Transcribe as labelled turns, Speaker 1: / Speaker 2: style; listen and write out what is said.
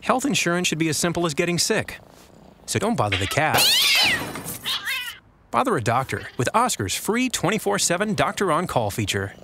Speaker 1: Health insurance should be as simple as getting sick. So don't bother the cat. Bother a doctor with Oscar's free 24 7 Doctor on Call feature.